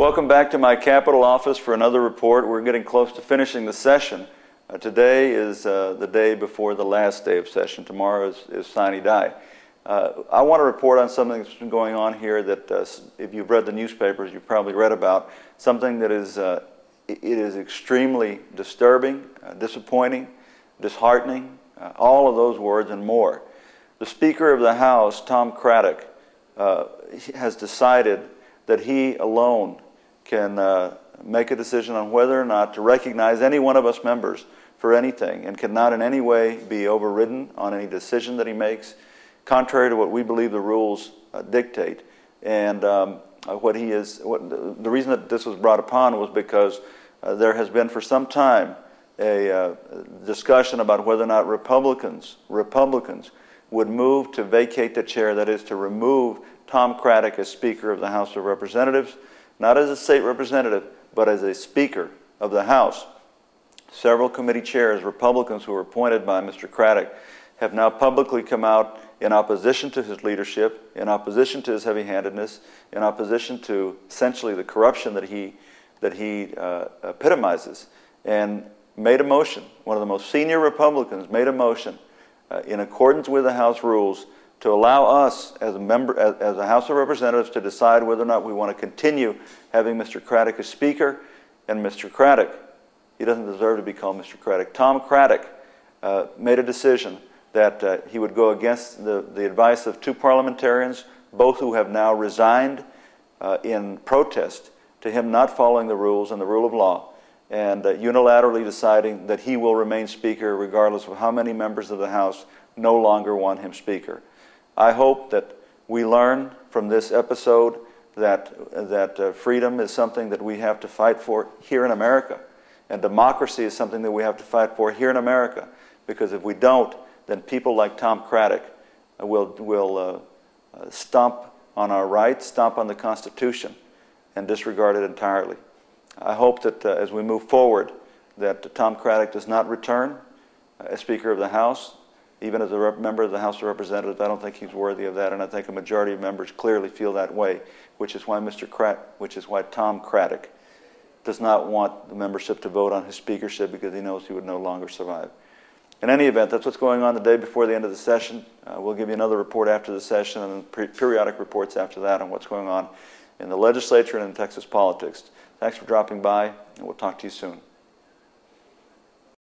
welcome back to my Capitol office for another report. We're getting close to finishing the session. Uh, today is uh, the day before the last day of session. Tomorrow is, is sine die. Uh, I want to report on something that's been going on here that, uh, if you've read the newspapers, you've probably read about something that is uh, it is extremely disturbing, uh, disappointing, disheartening, all of those words and more. The Speaker of the House, Tom Craddick, has decided that he alone can uh, make a decision on whether or not to recognize any one of us members for anything and cannot in any way be overridden on any decision that he makes, contrary to what we believe the rules uh, dictate. And um, uh, what he is, what, the reason that this was brought upon was because uh, there has been for some time a uh, discussion about whether or not Republicans, Republicans would move to vacate the chair, that is, to remove Tom Craddick as Speaker of the House of Representatives, not as a state representative, but as a Speaker of the House. Several committee chairs, Republicans who were appointed by Mr. Craddick, have now publicly come out in opposition to his leadership, in opposition to his heavy handedness, in opposition to essentially the corruption that he, that he uh, epitomizes, and made a motion. One of the most senior Republicans made a motion uh, in accordance with the House rules to allow us as a member, as, a House of Representatives to decide whether or not we want to continue having Mr. Craddick as Speaker and Mr. Craddick. He doesn't deserve to be called Mr. Craddick. Tom Craddick uh, made a decision that uh, he would go against the, the advice of two parliamentarians, both who have now resigned uh, in protest to him not following the rules and the rule of law, and uh, unilaterally deciding that he will remain Speaker regardless of how many members of the House no longer want him Speaker. I hope that we learn from this episode that, that uh, freedom is something that we have to fight for here in America. And democracy is something that we have to fight for here in America. Because if we don't, then people like Tom Craddick uh, will, will uh, uh, stomp on our rights, stomp on the Constitution, and disregard it entirely. I hope that uh, as we move forward, that Tom Craddick does not return as Speaker of the House, even as a member of the House of Representatives, I don't think he's worthy of that, and I think a majority of members clearly feel that way, which is why Mr. Which is why Tom Craddick does not want the membership to vote on his speakership because he knows he would no longer survive. In any event, that's what's going on the day before the end of the session. Uh, we'll give you another report after the session and periodic reports after that on what's going on in the legislature and in Texas politics. Thanks for dropping by, and we'll talk to you soon.